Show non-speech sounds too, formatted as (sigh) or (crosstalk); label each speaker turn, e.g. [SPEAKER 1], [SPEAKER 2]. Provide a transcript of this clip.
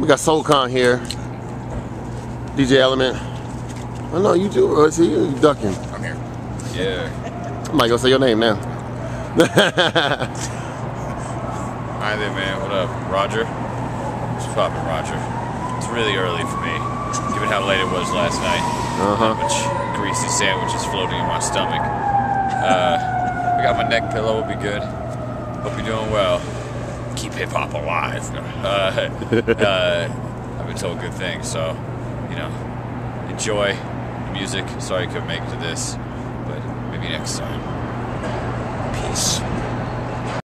[SPEAKER 1] We got Soul Khan here. DJ Element. Oh no, you do. Oh, see you ducking.
[SPEAKER 2] I'm here. Yeah.
[SPEAKER 1] I might go say your name now. (laughs)
[SPEAKER 2] Hi there, man. What up, Roger? What's poppin', Roger? It's really early for me, given how late it was last night.
[SPEAKER 1] Uh-huh.
[SPEAKER 2] Much greasy sandwiches floating in my stomach. Uh, I got my neck pillow. Will be good. Hope you're doing well. Hip hop alive. (laughs) Uh, I've been told good things, so you know, enjoy the music. Sorry I couldn't make it to this, but maybe next time.